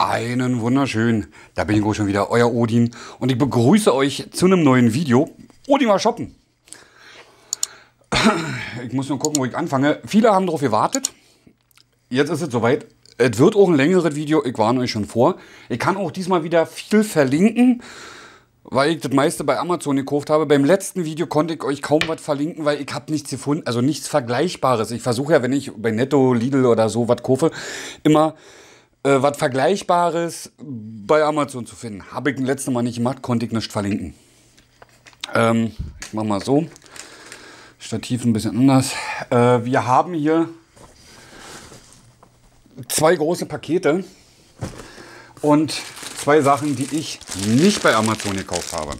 Einen wunderschönen, da bin ich schon wieder, euer Odin. Und ich begrüße euch zu einem neuen Video. Odin mal shoppen. Ich muss nur gucken, wo ich anfange. Viele haben darauf gewartet. Jetzt ist es soweit. Es wird auch ein längeres Video, ich warne euch schon vor. Ich kann auch diesmal wieder viel verlinken, weil ich das meiste bei Amazon gekauft habe. Beim letzten Video konnte ich euch kaum was verlinken, weil ich habe nichts gefunden, also nichts Vergleichbares. Ich versuche ja, wenn ich bei Netto, Lidl oder so was kaufe, immer äh, was Vergleichbares bei Amazon zu finden. Habe ich das letzte Mal nicht gemacht, konnte ich nicht verlinken. Ähm, ich mache mal so. Stativ ein bisschen anders. Äh, wir haben hier zwei große Pakete und zwei Sachen, die ich nicht bei Amazon gekauft habe.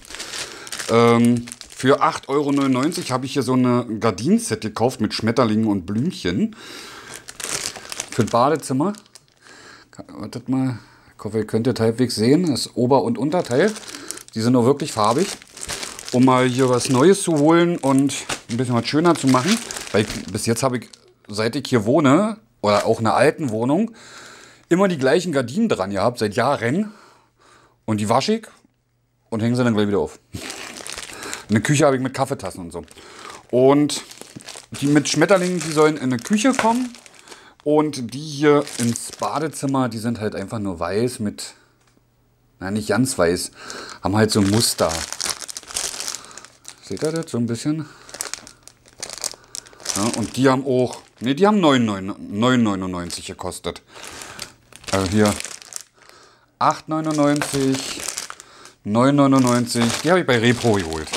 Ähm, für 8,99 Euro habe ich hier so eine Gardinenset gekauft mit Schmetterlingen und Blümchen. Für das Badezimmer. Wartet mal. Ich hoffe, ihr könnt das halbwegs sehen. Das Ober- und Unterteil. Die sind auch wirklich farbig. Um mal hier was Neues zu holen und ein bisschen was schöner zu machen. Weil ich, bis jetzt habe ich, seit ich hier wohne, oder auch in einer alten Wohnung, immer die gleichen Gardinen dran gehabt, seit Jahren. Und die wasche ich und hänge sie dann gleich wieder auf. Eine Küche habe ich mit Kaffeetassen und so. Und die mit Schmetterlingen, die sollen in eine Küche kommen. Und die hier ins Badezimmer, die sind halt einfach nur weiß mit, na nicht ganz weiß, haben halt so ein Muster. Seht ihr das so ein bisschen? Ja, und die haben auch, ne, die haben 9,99 gekostet. Also hier 8,99, 9,99. Die habe ich bei Repro geholt.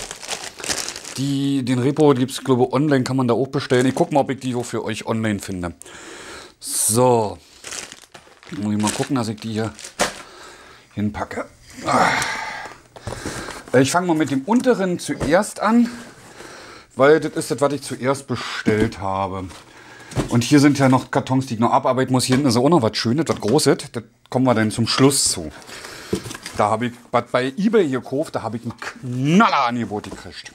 Die, den Repro gibt es, glaube ich, online, kann man da auch bestellen. Ich gucke mal, ob ich die für euch online finde. So. Muss ich mal gucken, dass ich die hier hinpacke. Ich fange mal mit dem unteren zuerst an, weil das ist das, was ich zuerst bestellt habe. Und hier sind ja noch Kartons, die ich noch abarbeiten muss. Hier hinten ist auch noch was Schönes, was Großes. Das kommen wir dann zum Schluss zu. Da habe ich bei eBay gekauft, da habe ich ein Knallerangebot gekriegt.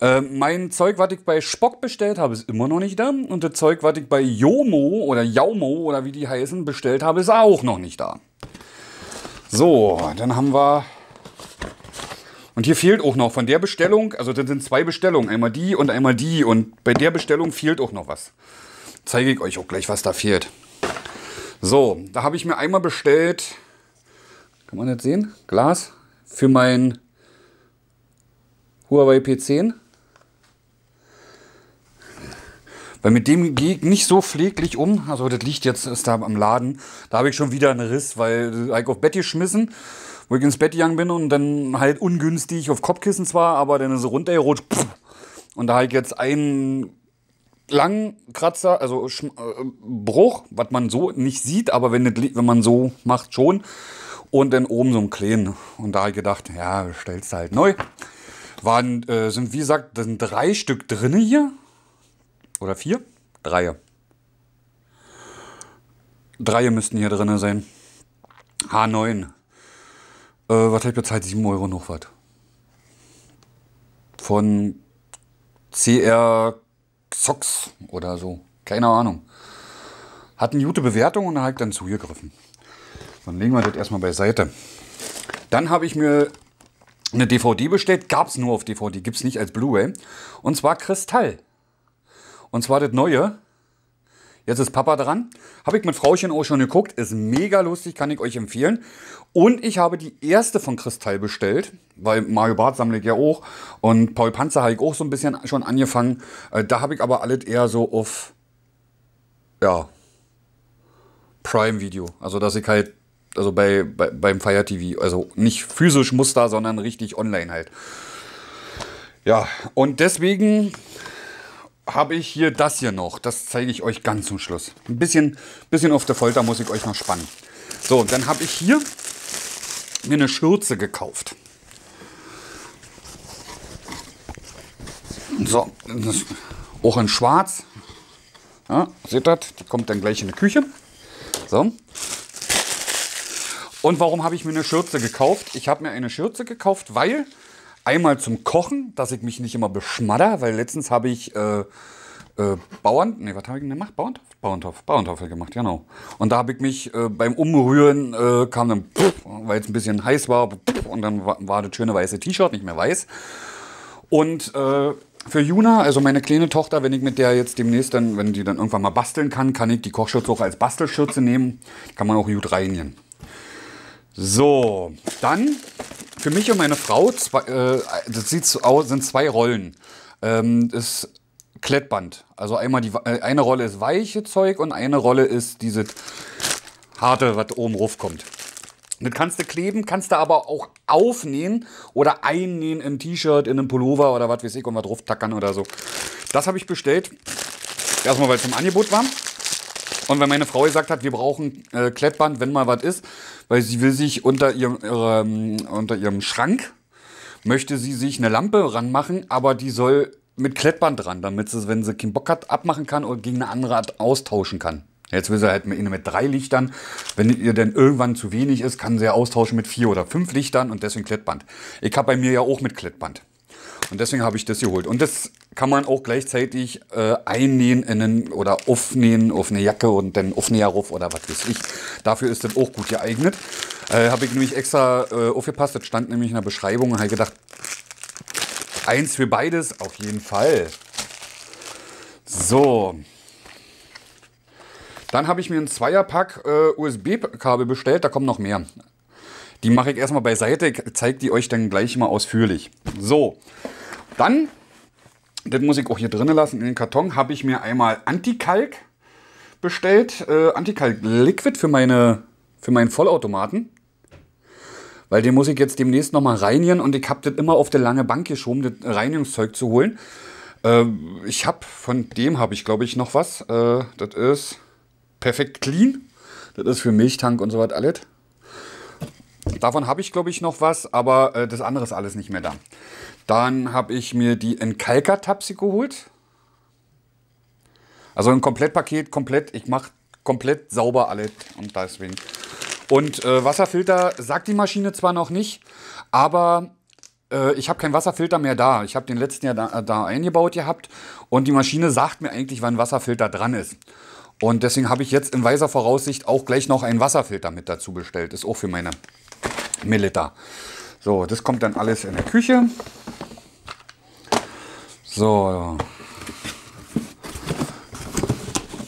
Äh, mein Zeug, was ich bei Spock bestellt habe, ist immer noch nicht da. Und das Zeug, was ich bei Jomo oder Jaumo oder wie die heißen, bestellt habe, ist auch noch nicht da. So, dann haben wir. Und hier fehlt auch noch von der Bestellung, also das sind zwei Bestellungen, einmal die und einmal die. Und bei der Bestellung fehlt auch noch was. Zeige ich euch auch gleich, was da fehlt. So, da habe ich mir einmal bestellt, kann man das sehen? Glas für mein Huawei P10. Weil mit dem gehe ich nicht so pfleglich um. Also das liegt jetzt ist da am Laden. Da habe ich schon wieder einen Riss, weil ich auf Bett geschmissen, wo ich ins Bett gegangen bin und dann halt ungünstig auf Kopfkissen zwar, aber dann ist es runtergerutscht. Und da habe ich jetzt einen langen Kratzer, also äh, Bruch, was man so nicht sieht, aber wenn, das, wenn man so macht schon. Und dann oben so ein kleinen. Und da habe ich gedacht, ja, stellst du halt neu. Waren, äh, sind wie gesagt, sind drei Stück drin hier. Oder vier? Drei. Drei müssten hier drin sein. H9. Äh, was habe ich bezahlt? 7 Euro noch was. Von CR Sox oder so. Keine Ahnung. Hat eine gute Bewertung und ich dann zugegriffen. Dann legen wir das erstmal beiseite. Dann habe ich mir eine DVD bestellt. Gab es nur auf DVD, gibt es nicht als Blu-ray. Und zwar Kristall. Und zwar das neue. Jetzt ist Papa dran. Habe ich mit Frauchen auch schon geguckt. Ist mega lustig, kann ich euch empfehlen. Und ich habe die erste von Kristall bestellt, weil Mario Barth sammle ich ja auch. Und Paul Panzer habe ich auch so ein bisschen schon angefangen. Äh, da habe ich aber alles eher so auf, ja, Prime-Video. Also, dass ich halt, also bei, bei beim Fire TV, also nicht physisch Muster, sondern richtig online halt. Ja, und deswegen habe ich hier das hier noch. Das zeige ich euch ganz zum Schluss. Ein bisschen, bisschen auf der Folter muss ich euch noch spannen. So, dann habe ich hier mir eine Schürze gekauft. So, auch in schwarz. Ja, seht ihr, die kommt dann gleich in die Küche. So. Und warum habe ich mir eine Schürze gekauft? Ich habe mir eine Schürze gekauft, weil Einmal zum Kochen, dass ich mich nicht immer beschmadder, weil letztens habe ich äh, äh, Bauern, nee, was habe ich denn gemacht? Bauerntopf? Bauerntopf, Bauerntopf gemacht, genau. Und da habe ich mich äh, beim Umrühren äh, kam dann, weil es ein bisschen heiß war, und dann war, war das schöne weiße T-Shirt, nicht mehr weiß. Und äh, für Juna, also meine kleine Tochter, wenn ich mit der jetzt demnächst dann, wenn die dann irgendwann mal basteln kann, kann ich die Kochschürze auch als Bastelschürze nehmen. Kann man auch gut reinigen. So, dann für mich und meine Frau, zwei, äh, das sieht so aus, sind zwei Rollen. Ähm, das Klettband. Also einmal die äh, eine Rolle ist weiche Zeug und eine Rolle ist diese harte, was oben rauf kommt. Das kannst du kleben, kannst du aber auch aufnähen oder einnähen in ein T-Shirt, in einen Pullover oder was weiß ich und was drauf tackern oder so. Das habe ich bestellt. Erstmal, weil es im Angebot war. Und wenn meine Frau gesagt hat, wir brauchen äh, Klettband, wenn mal was ist, weil sie will sich unter ihrem, ihrem, unter ihrem Schrank, möchte sie sich eine Lampe ranmachen, aber die soll mit Klettband dran, damit sie, wenn sie keinen Bock hat, abmachen kann oder gegen eine andere Art austauschen kann. Jetzt will sie halt mit, mit drei Lichtern. Wenn ihr denn irgendwann zu wenig ist, kann sie ja austauschen mit vier oder fünf Lichtern und deswegen Klettband. Ich habe bei mir ja auch mit Klettband. Und deswegen habe ich das geholt. Und das kann man auch gleichzeitig äh, einnähen in einen, oder aufnähen auf eine Jacke und dann Aufnäherruf oder was weiß ich. Dafür ist das auch gut geeignet. Äh, habe ich nämlich extra äh, aufgepasst. Das stand nämlich in der Beschreibung und habe gedacht, eins für beides auf jeden Fall. So, dann habe ich mir ein Zweierpack äh, USB-Kabel bestellt, da kommen noch mehr. Die mache ich erstmal beiseite, zeige die euch dann gleich mal ausführlich. So, dann, das muss ich auch hier drinnen lassen, in den Karton, habe ich mir einmal Antikalk bestellt. Äh, Antikalk Liquid für, meine, für meinen Vollautomaten. Weil den muss ich jetzt demnächst nochmal reinigen und ich habe das immer auf der lange Bank geschoben, das Reinigungszeug zu holen. Äh, ich habe, von dem habe ich glaube ich noch was. Äh, das ist perfekt clean. Das ist für Milchtank und so was alles. Davon habe ich, glaube ich, noch was, aber äh, das andere ist alles nicht mehr da. Dann habe ich mir die Enkalka-Tapsi geholt. Also ein Komplettpaket, komplett. Ich mache komplett sauber alles und deswegen. Und äh, Wasserfilter sagt die Maschine zwar noch nicht, aber äh, ich habe keinen Wasserfilter mehr da. Ich habe den letzten Jahr da, da eingebaut gehabt und die Maschine sagt mir eigentlich, wann Wasserfilter dran ist. Und deswegen habe ich jetzt in weiser Voraussicht auch gleich noch einen Wasserfilter mit dazu bestellt. Ist auch für meine Milliliter. So, das kommt dann alles in der Küche. So.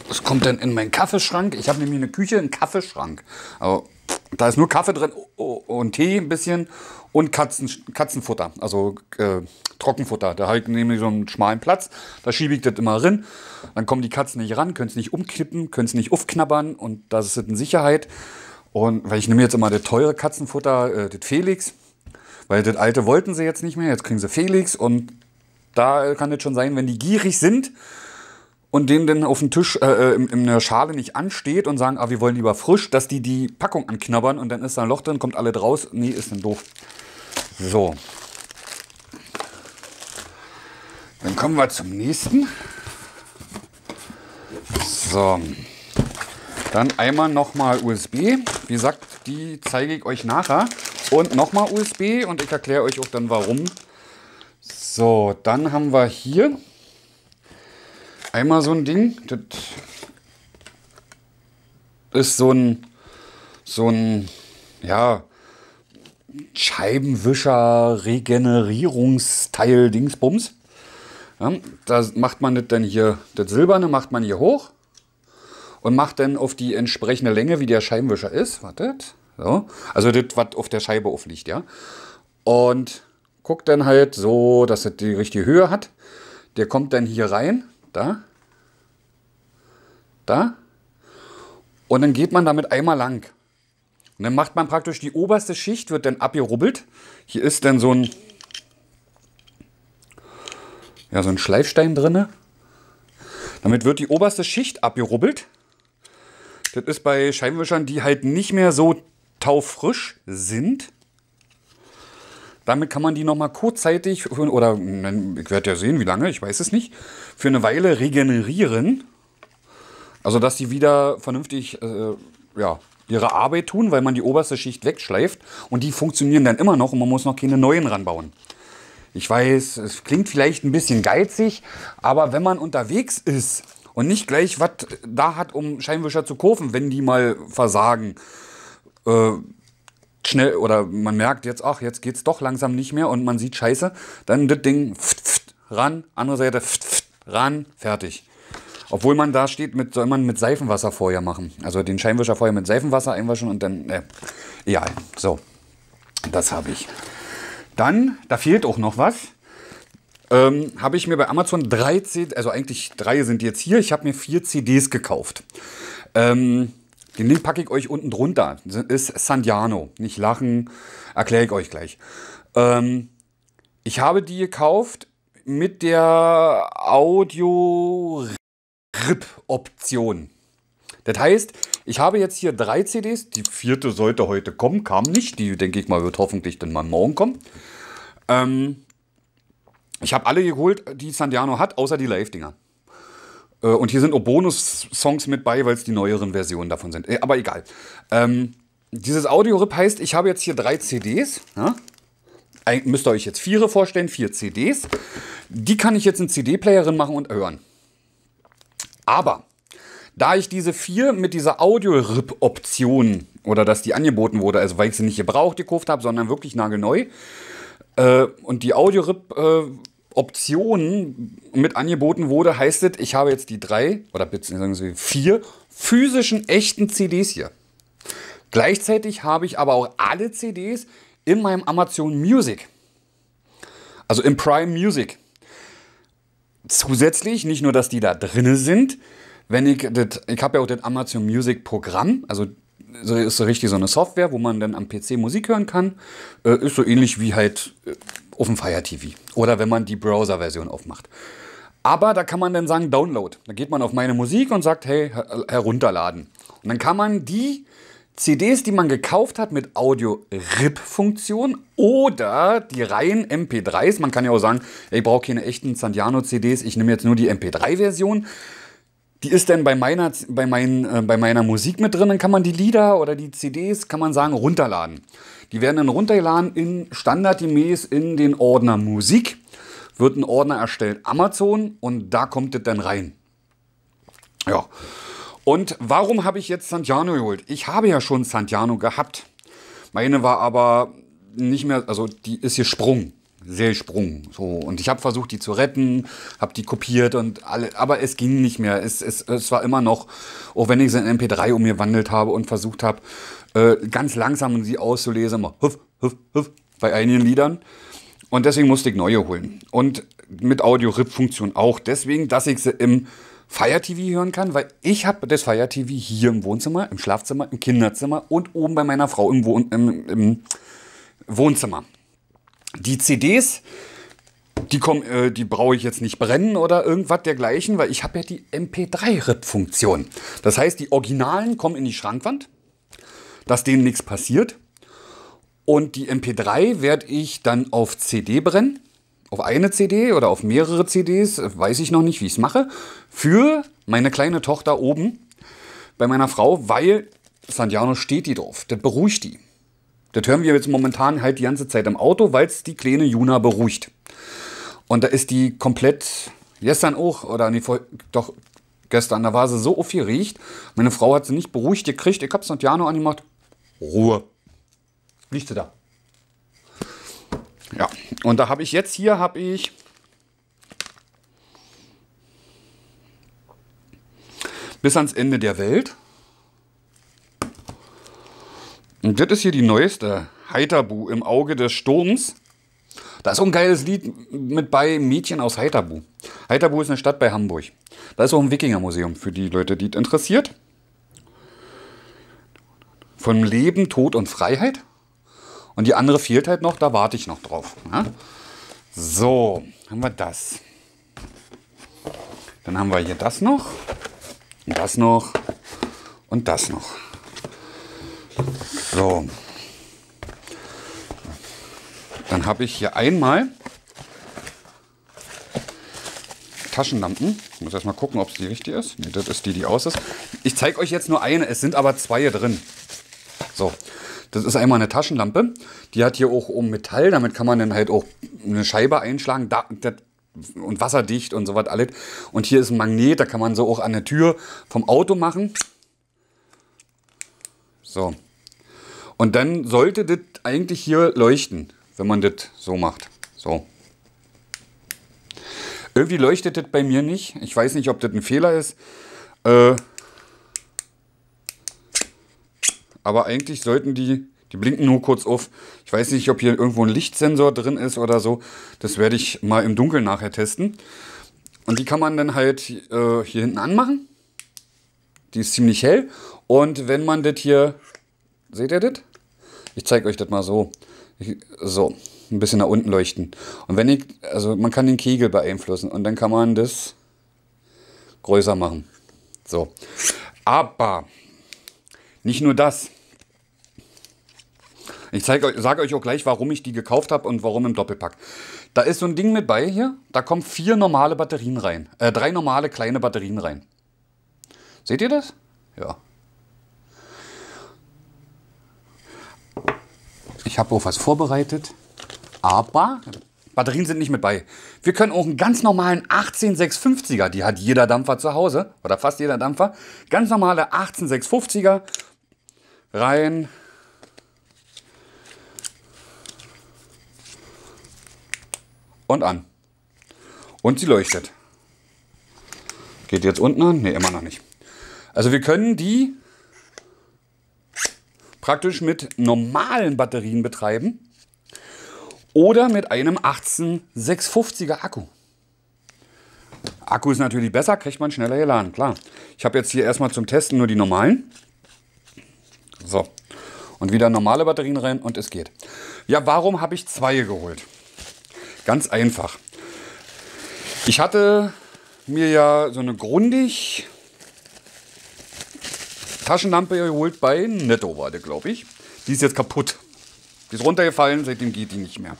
Das kommt dann in meinen Kaffeeschrank. Ich habe nämlich eine Küche, einen Kaffeeschrank. Also, da ist nur Kaffee drin und Tee ein bisschen und Katzen, Katzenfutter, also äh, Trockenfutter. Da habe ich nämlich so einen schmalen Platz, da schiebe ich das immer rein. Dann kommen die Katzen nicht ran, können es nicht umkippen, können es nicht aufknabbern und das ist in Sicherheit. Und weil ich nehme jetzt immer das teure Katzenfutter, äh, das Felix, weil das alte wollten sie jetzt nicht mehr, jetzt kriegen sie Felix und da kann es schon sein, wenn die gierig sind und denen dann auf dem Tisch äh, äh, in, in der Schale nicht ansteht und sagen, ah, wir wollen lieber frisch, dass die die Packung anknabbern und dann ist da ein Loch drin, kommt alle draus. Nee, ist dann doof. So. Dann kommen wir zum nächsten. So. Dann einmal nochmal USB. Wie gesagt, die zeige ich euch nachher. Und nochmal USB und ich erkläre euch auch dann warum. So, dann haben wir hier einmal so ein Ding. Das ist so ein, so ein, ja, Scheibenwischer, Regenerierungsteil, Dingsbums. Ja, da macht man das dann hier, das Silberne macht man hier hoch und macht dann auf die entsprechende Länge, wie der Scheibenwischer ist. Wartet. So. Also das, was auf der Scheibe aufliegt, ja. Und guckt dann halt so, dass es die richtige Höhe hat. Der kommt dann hier rein da. Da. Und dann geht man damit einmal lang. Und dann macht man praktisch die oberste Schicht, wird dann abgerubbelt. Hier ist dann so ein, ja, so ein Schleifstein drin. Damit wird die oberste Schicht abgerubbelt. Das ist bei Scheibenwischern, die halt nicht mehr so taufrisch sind. Damit kann man die nochmal kurzzeitig, oder ich werde ja sehen, wie lange, ich weiß es nicht, für eine Weile regenerieren. Also, dass die wieder vernünftig äh, ja, ihre Arbeit tun, weil man die oberste Schicht wegschleift. Und die funktionieren dann immer noch und man muss noch keine neuen ranbauen. Ich weiß, es klingt vielleicht ein bisschen geizig, aber wenn man unterwegs ist und nicht gleich was da hat, um Scheinwischer zu kaufen, wenn die mal versagen, äh, schnell oder man merkt jetzt, ach, jetzt geht's doch langsam nicht mehr und man sieht Scheiße, dann das Ding pft, pft, ran, andere Seite pft, pft, ran, fertig. Obwohl man da steht, mit, soll man mit Seifenwasser vorher machen. Also den Scheinwischer vorher mit Seifenwasser einwaschen und dann, äh, egal. So, das habe ich. Dann, da fehlt auch noch was. Ähm, habe ich mir bei Amazon drei CDs, also eigentlich drei sind jetzt hier. Ich habe mir vier CDs gekauft. Ähm, den Link packe ich euch unten drunter. Das ist Sandiano. Nicht lachen, erkläre ich euch gleich. Ähm, ich habe die gekauft mit der Audio RIP-Option. Das heißt, ich habe jetzt hier drei CDs. Die vierte sollte heute kommen, kam nicht. Die, denke ich mal, wird hoffentlich dann mal morgen kommen. Ähm, ich habe alle geholt, die Sandiano hat, außer die Live-Dinger. Äh, und hier sind auch Bonus-Songs mit bei, weil es die neueren Versionen davon sind. Äh, aber egal. Ähm, dieses Audio-RIP heißt, ich habe jetzt hier drei CDs. Ja? Müsst ihr euch jetzt vier vorstellen, vier CDs. Die kann ich jetzt in CD-Playerin machen und hören. Aber da ich diese vier mit dieser Audio-RIP-Option oder dass die angeboten wurde, also weil ich sie nicht gebraucht gekauft habe, sondern wirklich nagelneu, äh, und die Audio-RIP-Option äh, mit angeboten wurde, heißt es, ich habe jetzt die drei oder beziehungsweise vier physischen echten CDs hier. Gleichzeitig habe ich aber auch alle CDs in meinem Amazon Music. Also im Prime Music zusätzlich, nicht nur, dass die da drin sind, wenn ich, das, ich habe ja auch das Amazon Music Programm, also so ist so richtig so eine Software, wo man dann am PC Musik hören kann. Äh, ist so ähnlich wie halt äh, auf dem Fire TV. Oder wenn man die Browser-Version aufmacht. Aber da kann man dann sagen Download. Da geht man auf meine Musik und sagt, hey, her herunterladen. Und dann kann man die CDs, die man gekauft hat mit Audio-RIP-Funktion oder die reinen MP3s. Man kann ja auch sagen, ich brauche keine echten Sandiano-CDs, ich nehme jetzt nur die MP3-Version. Die ist dann bei meiner, bei, mein, äh, bei meiner Musik mit drin, dann kann man die Lieder oder die CDs, kann man sagen, runterladen. Die werden dann runtergeladen in standardgemäß in den Ordner Musik, wird ein Ordner erstellt Amazon und da kommt es dann rein. Ja, und warum habe ich jetzt Santiano geholt? Ich habe ja schon Santiano gehabt. Meine war aber nicht mehr, also die ist gesprungen. Sehr gesprungen. So. Und ich habe versucht, die zu retten, habe die kopiert und alle, aber es ging nicht mehr. Es, es, es war immer noch, auch wenn ich sie in MP3 umgewandelt habe und versucht habe, äh, ganz langsam sie auszulesen, immer huff, huff, huff, bei einigen Liedern. Und deswegen musste ich neue holen. Und mit Audio-RIP-Funktion auch. Deswegen, dass ich sie im Fire TV hören kann, weil ich habe das Fire TV hier im Wohnzimmer, im Schlafzimmer, im Kinderzimmer und oben bei meiner Frau im, Wohn im, im Wohnzimmer. Die CDs, die, äh, die brauche ich jetzt nicht brennen oder irgendwas dergleichen, weil ich habe ja die MP3-RIP-Funktion. Das heißt, die Originalen kommen in die Schrankwand, dass denen nichts passiert. Und die MP3 werde ich dann auf CD brennen auf eine CD oder auf mehrere CDs, weiß ich noch nicht, wie ich es mache, für meine kleine Tochter oben bei meiner Frau, weil Sandiano steht die drauf. Das beruhigt die. Das hören wir jetzt momentan halt die ganze Zeit im Auto, weil es die kleine Juna beruhigt. Und da ist die komplett, gestern auch, oder nee, doch gestern, da war sie so aufgeregt. Meine Frau hat sie nicht beruhigt gekriegt. Ich habe Santiano angemacht. Ruhe. Liegt sie da. Ja, und da habe ich jetzt hier, habe ich bis ans Ende der Welt. Und das ist hier die neueste, Heiterbu im Auge des Sturms. Da ist auch ein geiles Lied mit bei Mädchen aus Heiterbu. Heiterbu ist eine Stadt bei Hamburg. Da ist auch ein Wikingermuseum für die Leute, die es interessiert. Von Leben, Tod und Freiheit. Und die andere fehlt halt noch, da warte ich noch drauf. Ja? So, haben wir das. Dann haben wir hier das noch, das noch und das noch. So. Dann habe ich hier einmal Taschenlampen. Ich muss erst mal gucken, ob es die richtig ist. Ne, das ist die, die aus ist. Ich zeige euch jetzt nur eine. Es sind aber zwei drin. So. Das ist einmal eine Taschenlampe. Die hat hier auch um Metall. Damit kann man dann halt auch eine Scheibe einschlagen. Da, das, und wasserdicht und so was alles. Und hier ist ein Magnet. Da kann man so auch an der Tür vom Auto machen. So. Und dann sollte das eigentlich hier leuchten, wenn man das so macht. So. Irgendwie leuchtet das bei mir nicht. Ich weiß nicht, ob das ein Fehler ist. Äh, aber eigentlich sollten die, die blinken nur kurz auf. Ich weiß nicht, ob hier irgendwo ein Lichtsensor drin ist oder so. Das werde ich mal im Dunkeln nachher testen. Und die kann man dann halt äh, hier hinten anmachen. Die ist ziemlich hell. Und wenn man das hier, seht ihr das? Ich zeige euch das mal so. Ich, so ein bisschen nach unten leuchten. Und wenn ich, also man kann den Kegel beeinflussen und dann kann man das größer machen. So. Aber nicht nur das. Ich sage euch auch gleich, warum ich die gekauft habe und warum im Doppelpack. Da ist so ein Ding mit bei hier. Da kommen vier normale Batterien rein. Äh, drei normale kleine Batterien rein. Seht ihr das? Ja. Ich habe auch was vorbereitet. Aber Batterien sind nicht mit bei. Wir können auch einen ganz normalen 18650er, die hat jeder Dampfer zu Hause, oder fast jeder Dampfer, ganz normale 18650er rein. Und an. Und sie leuchtet. Geht jetzt unten an? Ne, immer noch nicht. Also wir können die praktisch mit normalen Batterien betreiben oder mit einem 18650er Akku. Akku ist natürlich besser, kriegt man schneller geladen, klar. Ich habe jetzt hier erstmal zum Testen nur die normalen. So. Und wieder normale Batterien rein und es geht. Ja, warum habe ich zwei geholt? Ganz einfach. Ich hatte mir ja so eine Grundig Taschenlampe geholt bei Netto, war der, glaube ich. Die ist jetzt kaputt. Die ist runtergefallen, seitdem geht die nicht mehr.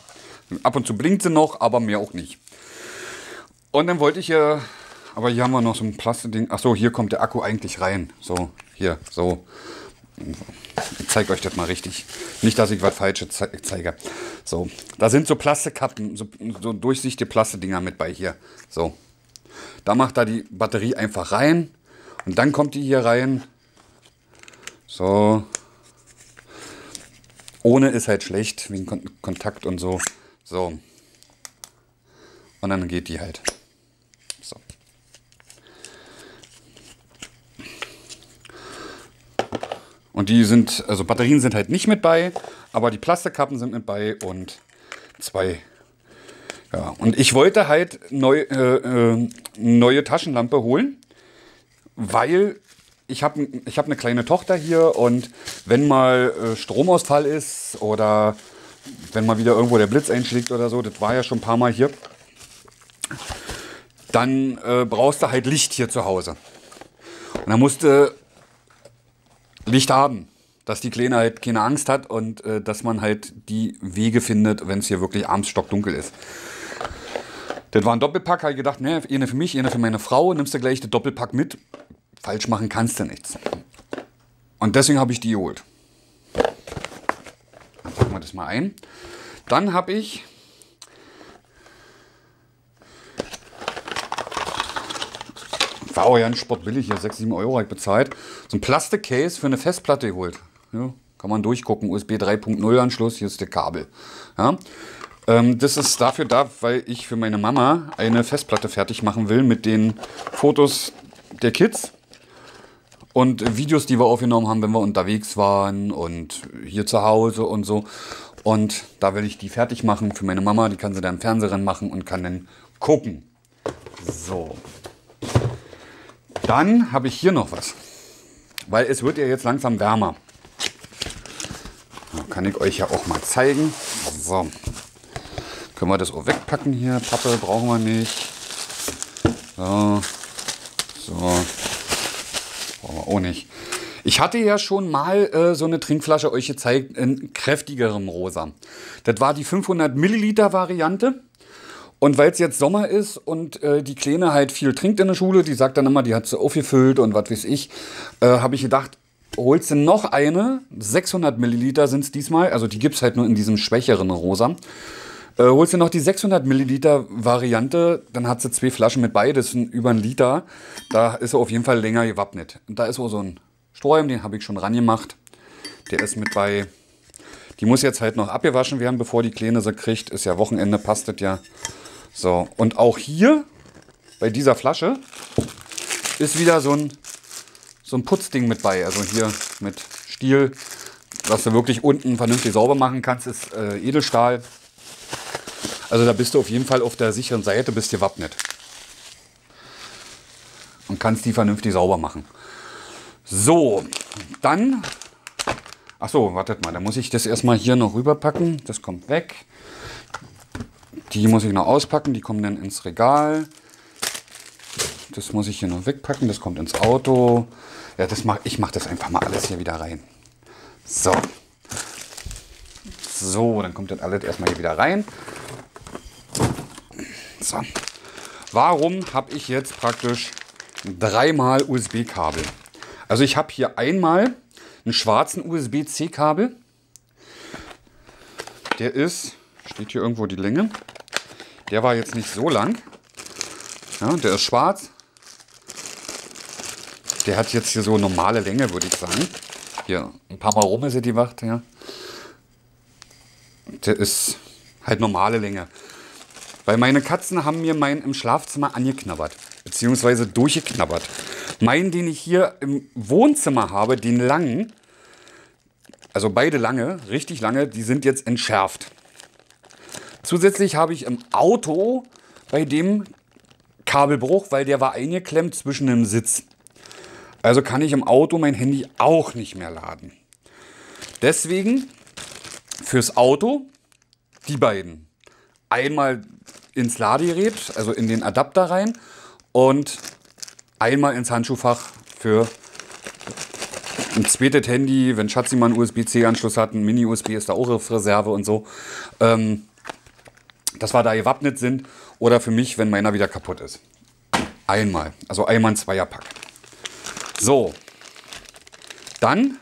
Ab und zu blinkt sie noch, aber mehr auch nicht. Und dann wollte ich ja, aber hier haben wir noch so ein Plastikding. Achso, hier kommt der Akku eigentlich rein. So, hier, so. Ich zeige euch das mal richtig. Nicht, dass ich was Falsches zeige. So, da sind so Plastikkappen, so, so durchsichtige Plastikdinger mit bei hier. So, da macht da die Batterie einfach rein und dann kommt die hier rein. So, ohne ist halt schlecht, wegen Kon Kontakt und so. So. Und dann geht die halt. Und die sind, also Batterien sind halt nicht mit bei, aber die Plastikkappen sind mit bei und zwei. Ja, und ich wollte halt neu, äh, äh, neue Taschenlampe holen, weil ich habe ich hab eine kleine Tochter hier und wenn mal äh, Stromausfall ist oder wenn mal wieder irgendwo der Blitz einschlägt oder so, das war ja schon ein paar Mal hier, dann äh, brauchst du halt Licht hier zu Hause. Und dann musst du Licht haben, dass die Kleine halt keine Angst hat und äh, dass man halt die Wege findet, wenn es hier wirklich abends stockdunkel ist. Das war ein Doppelpack, habe ich gedacht, ne, eine für mich, eine für meine Frau, nimmst du gleich den Doppelpack mit. Falsch machen kannst du nichts. Und deswegen habe ich die geholt. Dann packen wir das mal ein. Dann habe ich auch ja ein Sportbillig hier, 6, 7 Euro habe ich bezahlt. So ein Plastikcase für eine Festplatte geholt. Ja, kann man durchgucken, USB 3.0 Anschluss, hier ist der Kabel. Ja, ähm, das ist dafür da, weil ich für meine Mama eine Festplatte fertig machen will mit den Fotos der Kids und Videos, die wir aufgenommen haben, wenn wir unterwegs waren und hier zu Hause und so. Und da will ich die fertig machen für meine Mama. Die kann sie dann im Fernseher machen und kann dann gucken. So. Dann habe ich hier noch was. Weil es wird ja jetzt langsam wärmer. Kann ich euch ja auch mal zeigen. So. Können wir das auch wegpacken hier. Pappe brauchen wir nicht. So. So brauchen wir auch nicht. Ich hatte ja schon mal äh, so eine Trinkflasche euch gezeigt in kräftigerem Rosa. Das war die 500 Milliliter Variante. Und weil es jetzt Sommer ist und äh, die Kleine halt viel trinkt in der Schule, die sagt dann immer, die hat sie aufgefüllt und was weiß ich, äh, habe ich gedacht, holst du noch eine, 600 Milliliter sind es diesmal, also die gibt es halt nur in diesem schwächeren Rosa. Äh, holst du noch die 600 Milliliter Variante, dann hat sie zwei Flaschen mit beides, über einen Liter. Da ist er auf jeden Fall länger gewappnet. Und da ist auch so ein Strohhalm, den habe ich schon rangemacht. Der ist mit bei. Die muss jetzt halt noch abgewaschen werden, bevor die Kleine sie kriegt. Ist ja Wochenende, passt das ja. So, und auch hier bei dieser Flasche ist wieder so ein, so ein Putzding mit bei. Also hier mit Stiel, was du wirklich unten vernünftig sauber machen kannst, ist äh, Edelstahl. Also da bist du auf jeden Fall auf der sicheren Seite, bist gewappnet. Und kannst die vernünftig sauber machen. So, dann. Achso, wartet mal, da muss ich das erstmal hier noch rüberpacken. Das kommt weg. Die muss ich noch auspacken, die kommen dann ins Regal. Das muss ich hier noch wegpacken, das kommt ins Auto. Ja, das mach, ich mache das einfach mal alles hier wieder rein. So. So, dann kommt das alles erstmal hier wieder rein. So. Warum habe ich jetzt praktisch dreimal USB-Kabel? Also ich habe hier einmal einen schwarzen USB-C-Kabel. Der ist, steht hier irgendwo die Länge. Der war jetzt nicht so lang. Ja, der ist schwarz. Der hat jetzt hier so normale Länge, würde ich sagen. Hier, ein paar Mal rum ist er die Wacht, ja. Der ist halt normale Länge. Weil meine Katzen haben mir meinen im Schlafzimmer angeknabbert, beziehungsweise durchgeknabbert. Meinen, den ich hier im Wohnzimmer habe, den langen, also beide lange, richtig lange, die sind jetzt entschärft. Zusätzlich habe ich im Auto bei dem Kabelbruch, weil der war eingeklemmt zwischen dem Sitz. Also kann ich im Auto mein Handy auch nicht mehr laden. Deswegen fürs Auto die beiden. Einmal ins Ladegerät, also in den Adapter rein und einmal ins Handschuhfach für ein zweites Handy, wenn Schatzi mal einen USB-C-Anschluss hat, ein Mini-USB ist da auch Reserve und so. Ähm, dass wir da gewappnet sind oder für mich, wenn meiner wieder kaputt ist. Einmal, also einmal ein Zweierpack. So, dann,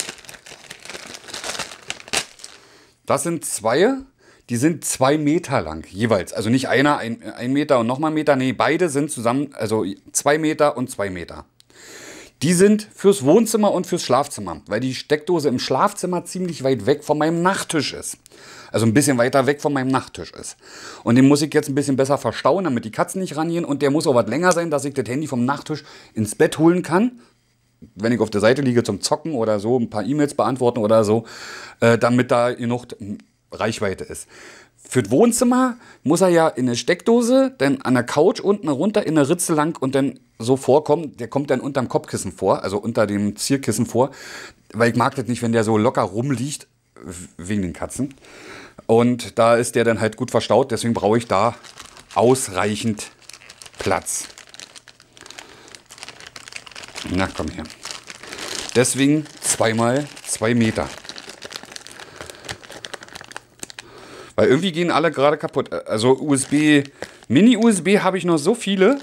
das sind zwei die sind zwei Meter lang jeweils. Also nicht einer, ein, ein Meter und nochmal ein Meter. Nee, beide sind zusammen, also zwei Meter und zwei Meter. Die sind fürs Wohnzimmer und fürs Schlafzimmer, weil die Steckdose im Schlafzimmer ziemlich weit weg von meinem Nachttisch ist. Also ein bisschen weiter weg von meinem Nachttisch ist. Und den muss ich jetzt ein bisschen besser verstauen, damit die Katzen nicht rangehen. Und der muss auch was länger sein, dass ich das Handy vom Nachttisch ins Bett holen kann. Wenn ich auf der Seite liege zum Zocken oder so, ein paar E-Mails beantworten oder so, äh, damit da genug Reichweite ist. Für das Wohnzimmer muss er ja in eine Steckdose, dann an der Couch unten runter in eine Ritze lang und dann so vorkommen. Der kommt dann unterm Kopfkissen vor, also unter dem Zierkissen vor, weil ich mag das nicht, wenn der so locker rumliegt, wegen den Katzen. Und da ist der dann halt gut verstaut, deswegen brauche ich da ausreichend Platz. Na komm her. Deswegen zweimal zwei Meter. Weil irgendwie gehen alle gerade kaputt. Also USB, Mini-USB habe ich noch so viele.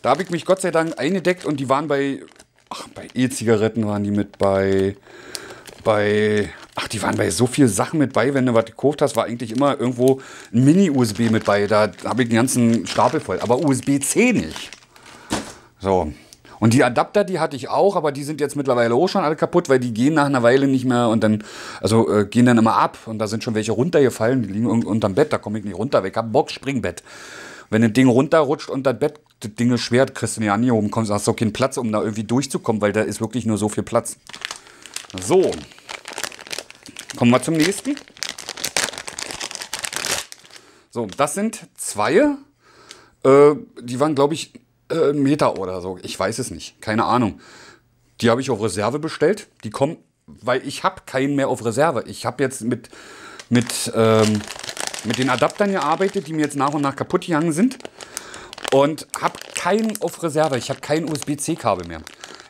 Da habe ich mich Gott sei Dank eingedeckt und die waren bei, ach, bei E-Zigaretten waren die mit bei, bei, ach, die waren bei so vielen Sachen mit bei. Wenn du was gekauft hast, war eigentlich immer irgendwo ein Mini-USB mit bei. Da habe ich den ganzen Stapel voll. Aber USB-C nicht. So, und die Adapter, die hatte ich auch, aber die sind jetzt mittlerweile auch schon alle kaputt, weil die gehen nach einer Weile nicht mehr und dann, also äh, gehen dann immer ab und da sind schon welche runtergefallen, die liegen unterm Bett, da komme ich nicht runter, weg. Ich habe Box-Springbett. Wenn ein Ding runterrutscht unter das Bett, das Ding ist schwer, kriegst du nicht angehoben, kommst, hast du keinen Platz, um da irgendwie durchzukommen, weil da ist wirklich nur so viel Platz. So. Kommen wir zum nächsten. So, das sind zwei. Äh, die waren, glaube ich, äh, Meter oder so. Ich weiß es nicht. Keine Ahnung. Die habe ich auf Reserve bestellt. Die kommen, weil ich habe keinen mehr auf Reserve. Ich habe jetzt mit, mit, ähm, mit den Adaptern gearbeitet, die mir jetzt nach und nach kaputt gegangen sind. Und habe keinen auf Reserve. Ich habe kein USB-C-Kabel mehr.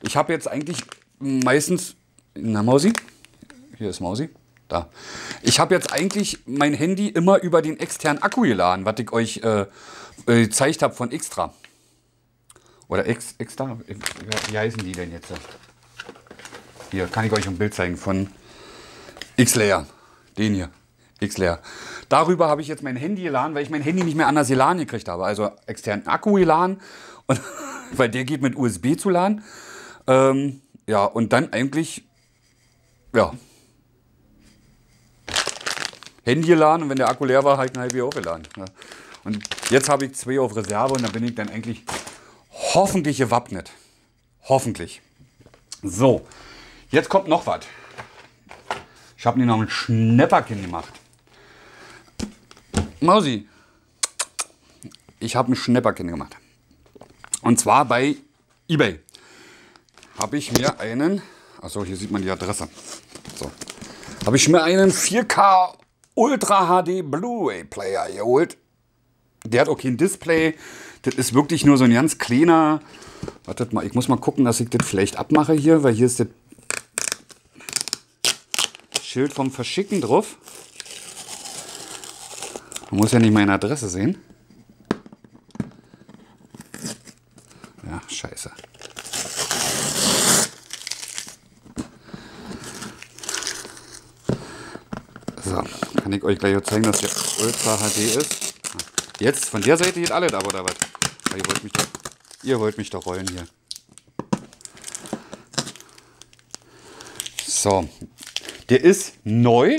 Ich habe jetzt eigentlich meistens. Na, Mausi? Hier ist Mausi. Da. Ich habe jetzt eigentlich mein Handy immer über den externen Akku geladen, was ich euch äh, gezeigt habe von Extra. Oder Ex, Extra? Wie heißen die denn jetzt? Hier kann ich euch ein Bild zeigen von X-Layer. Den hier. X-Layer. Darüber habe ich jetzt mein Handy geladen, weil ich mein Handy nicht mehr anders geladen gekriegt habe. Also externen Akku geladen. Und, weil der geht mit USB zu laden. Ähm, ja, und dann eigentlich, ja, Handy geladen und wenn der Akku leer war, halt ein halbes aufgeladen. Ja. Und jetzt habe ich zwei auf Reserve und dann bin ich dann eigentlich hoffentlich gewappnet. Hoffentlich. So, jetzt kommt noch was. Ich habe mir noch ein Schnäpperchen gemacht. Mausi, ich habe ein Schnäpperchen gemacht. Und zwar bei eBay habe ich mir einen, achso, hier sieht man die Adresse. So, habe ich mir einen 4K Ultra HD Blu-ray Player geholt. Der hat auch kein Display. Das ist wirklich nur so ein ganz kleiner. Wartet mal, ich muss mal gucken, dass ich das vielleicht abmache hier, weil hier ist das Schild vom Verschicken drauf. Man muss ja nicht meine Adresse sehen. Ja, scheiße. So, kann ich euch gleich zeigen, dass der Ultra HD ist. Jetzt, von der Seite geht alles ab, oder was? Ihr wollt mich doch, ihr wollt mich doch rollen hier. So, der ist neu,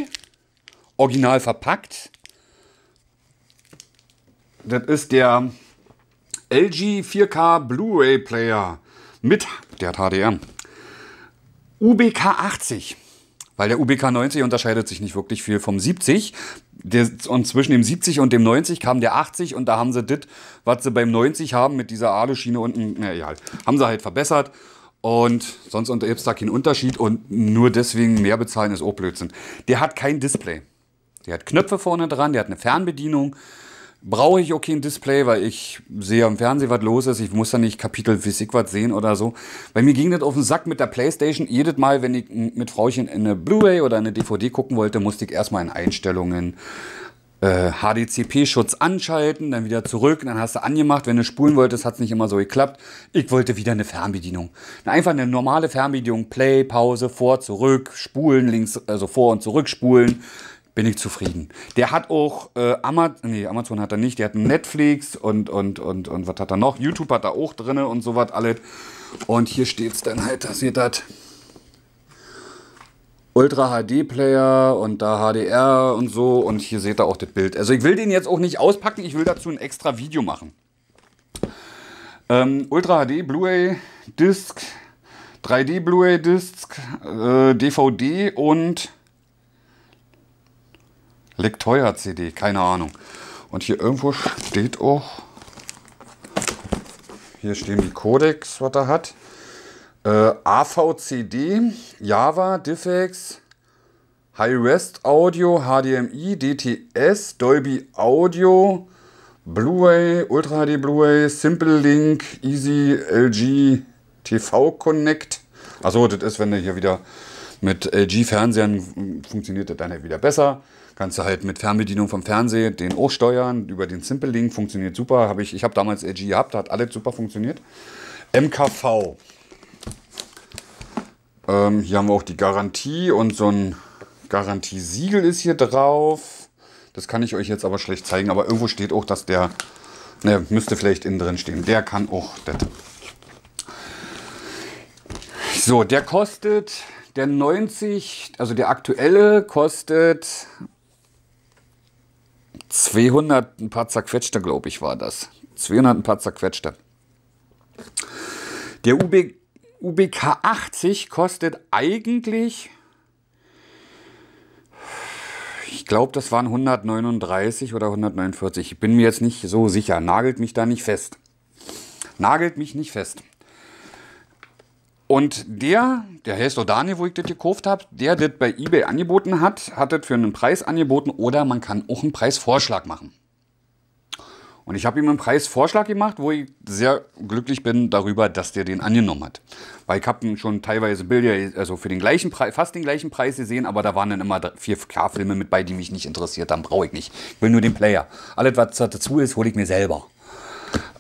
original verpackt. Das ist der LG 4K Blu-ray Player mit, der hat HDR, UBK 80. Weil der UBK 90 unterscheidet sich nicht wirklich viel vom 70. Der, und zwischen dem 70 und dem 90 kam der 80 und da haben sie das, was sie beim 90 haben mit dieser Aluschiene unten, naja, haben sie halt verbessert. Und sonst gibt es da keinen Unterschied und nur deswegen mehr bezahlen ist auch Blödsinn. Der hat kein Display. Der hat Knöpfe vorne dran, der hat eine Fernbedienung. Brauche ich auch kein Display, weil ich sehe am Fernsehen, was los ist. Ich muss da nicht Kapitel Physik was sehen oder so. Bei mir ging das auf den Sack mit der Playstation. Jedes Mal, wenn ich mit Frauchen in eine Blu-ray oder eine DVD gucken wollte, musste ich erstmal in Einstellungen äh, HDCP-Schutz anschalten, dann wieder zurück, dann hast du angemacht. Wenn du spulen wolltest, hat es nicht immer so geklappt. Ich wollte wieder eine Fernbedienung. Einfach eine normale Fernbedienung, Play, Pause, vor, zurück, spulen, links, also vor und zurück spulen. Bin ich zufrieden. Der hat auch äh, Amazon, nee, Amazon hat er nicht, der hat Netflix und, und, und, und was hat er noch? YouTube hat er auch drin und so was alles. Und hier steht es dann halt, dass ihr das Ultra HD Player und da HDR und so und hier seht ihr auch das Bild. Also ich will den jetzt auch nicht auspacken, ich will dazu ein extra Video machen. Ähm, Ultra HD Blu-ray Disc, 3D Blu-ray Disc, äh, DVD und Lecteuer CD, keine Ahnung. Und hier irgendwo steht auch, hier stehen die Codecs, was er hat. Äh, AVCD, Java, Diffex, High-Res Audio, HDMI, DTS, Dolby Audio, Blu-ray, Ultra HD Blu-ray, Simple Link, Easy LG TV Connect. Achso, das ist, wenn du hier wieder mit LG-Fernsehern funktioniert das dann wieder besser. Kannst du halt mit Fernbedienung vom Fernseher den auch steuern, über den Simple Link, funktioniert super. Hab ich ich habe damals LG gehabt, hat alles super funktioniert. MKV, ähm, hier haben wir auch die Garantie und so ein Garantiesiegel ist hier drauf. Das kann ich euch jetzt aber schlecht zeigen, aber irgendwo steht auch, dass der, ne, müsste vielleicht innen drin stehen. Der kann auch das. So, der kostet, der 90, also der aktuelle kostet 200 ein paar zerquetschte, glaube ich, war das. 200 ein paar zerquetschte. Der UB UBK 80 kostet eigentlich, ich glaube, das waren 139 oder 149. Ich bin mir jetzt nicht so sicher. Nagelt mich da nicht fest. Nagelt mich nicht fest. Und der, der Hester Daniel, wo ich das gekauft habe, der das bei eBay angeboten hat, hat das für einen Preis angeboten oder man kann auch einen Preisvorschlag machen. Und ich habe ihm einen Preisvorschlag gemacht, wo ich sehr glücklich bin darüber, dass der den angenommen hat. Weil ich habe schon teilweise Bilder, also für den gleichen Preis, fast den gleichen Preis gesehen, aber da waren dann immer vier K-Filme mit bei, die mich nicht interessiert haben. Brauche ich nicht. Ich will nur den Player. Alles, was dazu ist, hole ich mir selber.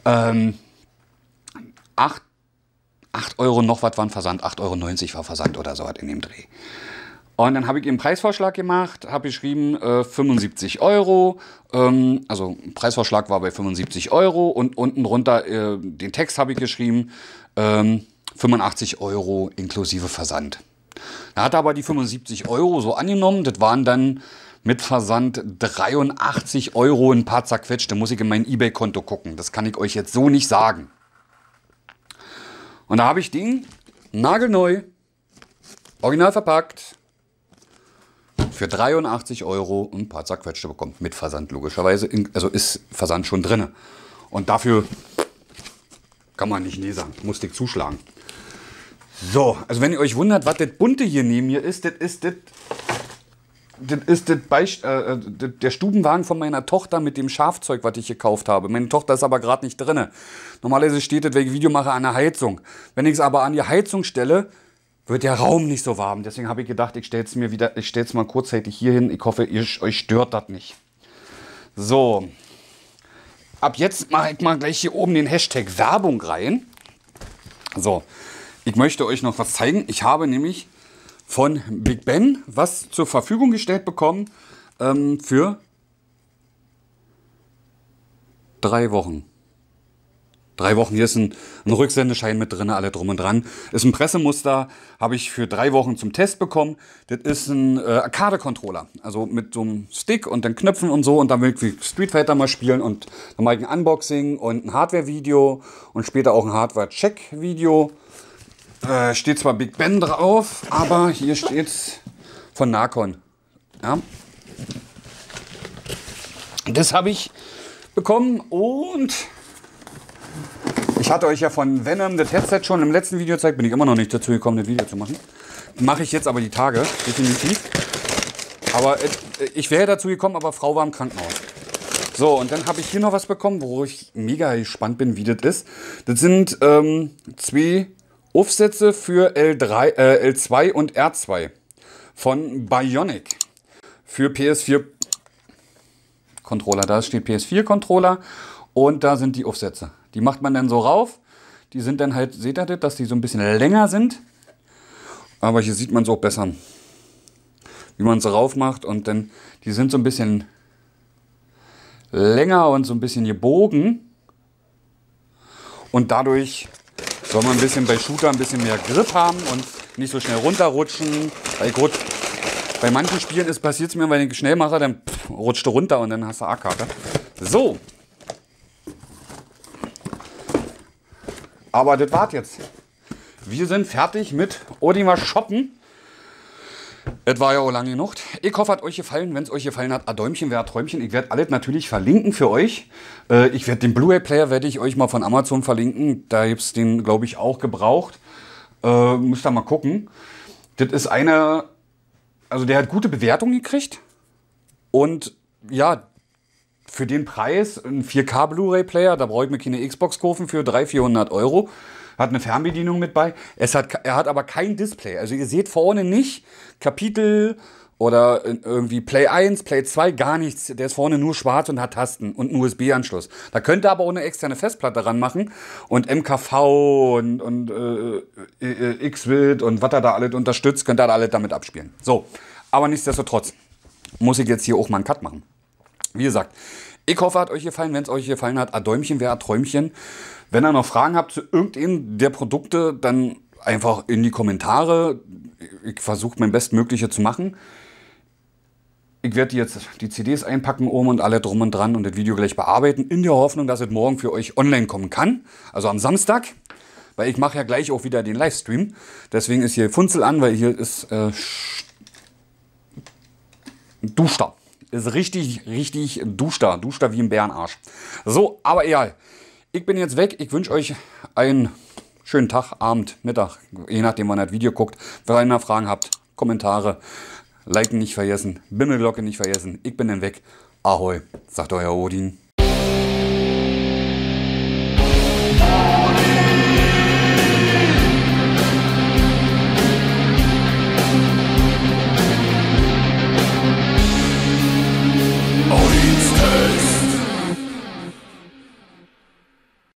Ähm, 8, 8 Euro noch was waren Versand, 8,90 Euro war Versand oder so was in dem Dreh. Und dann habe ich ihm einen Preisvorschlag gemacht, habe geschrieben äh, 75 Euro. Ähm, also Preisvorschlag war bei 75 Euro und unten drunter äh, den Text habe ich geschrieben, ähm, 85 Euro inklusive Versand. Da hat er aber die 75 Euro so angenommen. Das waren dann mit Versand 83 Euro ein paar zerquetscht. Da muss ich in mein Ebay-Konto gucken. Das kann ich euch jetzt so nicht sagen. Und da habe ich den nagelneu, original verpackt, für 83 Euro ein paar zerquetschte bekommen. Mit Versand logischerweise. Also ist Versand schon drin. Und dafür kann man nicht nee sagen. Musste ich zuschlagen. So, also wenn ihr euch wundert, was das bunte hier neben mir ist, das ist das das ist das Beist äh, der Stubenwagen von meiner Tochter mit dem Schafzeug, was ich gekauft habe. Meine Tochter ist aber gerade nicht drin. Normalerweise steht das, wenn ich Video mache, an der Heizung. Wenn ich es aber an die Heizung stelle, wird der Raum nicht so warm. Deswegen habe ich gedacht, ich stelle es mir wieder, ich stelle es mal kurzzeitig hier hin. Ich hoffe, ihr, euch stört das nicht. So. Ab jetzt mache ich mal gleich hier oben den Hashtag Werbung rein. So. Ich möchte euch noch was zeigen. Ich habe nämlich von Big Ben was zur Verfügung gestellt bekommen ähm, für drei Wochen. Drei Wochen. Hier ist ein, ein Rücksendeschein mit drin, alle drum und dran. Ist ein Pressemuster, habe ich für drei Wochen zum Test bekommen. Das ist ein äh, Arcade-Controller. Also mit so einem Stick und den Knöpfen und so. Und dann will ich Street Fighter mal spielen und dann mache ich ein Unboxing und ein Hardware-Video und später auch ein Hardware-Check-Video. Äh, steht zwar Big Ben drauf, aber hier steht von Nakon. Ja. Das habe ich bekommen und ich hatte euch ja von Venom das Headset schon im letzten Video gezeigt. Bin ich immer noch nicht dazu gekommen, das Video zu machen. Mache ich jetzt aber die Tage, definitiv. Aber äh, ich wäre dazu gekommen, aber Frau war im Krankenhaus. So, und dann habe ich hier noch was bekommen, wo ich mega gespannt bin, wie das ist. Das sind ähm, zwei Aufsätze für L3, äh, L2 und R2 von Bionic für PS4 Controller. Da steht PS4 Controller und da sind die Aufsätze. Die macht man dann so rauf. Die sind dann halt, seht ihr das, dass die so ein bisschen länger sind. Aber hier sieht man es auch besser, wie man es rauf macht. Und dann, die sind so ein bisschen länger und so ein bisschen gebogen. Und dadurch soll man ein bisschen bei Shooter ein bisschen mehr Grip haben und nicht so schnell runterrutschen. Bei, bei manchen Spielen ist passiert es mir, wenn ich schnell mache, dann pff, rutscht du runter und dann hast du A-Karte. So. Aber das war's jetzt. Wir sind fertig mit Odima shoppen. Es war ja auch lange genug. Ich hoffe, hat euch gefallen. Wenn es euch gefallen hat, ein Däumchen wäre Träumchen. Ich werde alles natürlich verlinken für euch. Äh, ich werde den Blu-ray-Player werde ich euch mal von Amazon verlinken. Da gibt es den, glaube ich, auch gebraucht. Äh, müsst ihr mal gucken. Das ist einer, also der hat gute Bewertungen gekriegt. Und ja, für den Preis ein 4K Blu-ray-Player, da brauche ich mir keine Xbox kaufen für 300, 400 Euro hat eine Fernbedienung mit bei. Es hat, er hat aber kein Display. Also ihr seht vorne nicht Kapitel oder irgendwie Play 1, Play 2, gar nichts. Der ist vorne nur schwarz und hat Tasten und einen USB-Anschluss. Da könnt ihr aber auch eine externe Festplatte ranmachen und MKV und, und äh, äh Xvid und was er da alles unterstützt, könnt ihr da alles damit abspielen. So, aber nichtsdestotrotz muss ich jetzt hier auch mal einen Cut machen. Wie gesagt, ich hoffe, hat euch gefallen. Wenn es euch gefallen hat, ein Däumchen wäre ein Träumchen. Wenn ihr noch Fragen habt zu irgendeinem der Produkte, dann einfach in die Kommentare. Ich versuche mein Bestmögliche zu machen. Ich werde jetzt die CDs einpacken oben und alle drum und dran und das Video gleich bearbeiten, in der Hoffnung, dass es morgen für euch online kommen kann. Also am Samstag, weil ich mache ja gleich auch wieder den Livestream. Deswegen ist hier Funzel an, weil hier ist äh, Duster. Ist richtig, richtig Duster. Duster wie ein Bärenarsch. So, aber egal. Ich bin jetzt weg. Ich wünsche euch einen schönen Tag, Abend, Mittag, je nachdem, wann ihr das Video guckt. Wenn ihr Fragen habt, Kommentare, liken nicht vergessen, Bimmelglocke nicht vergessen. Ich bin dann weg. Ahoi, sagt euer Odin.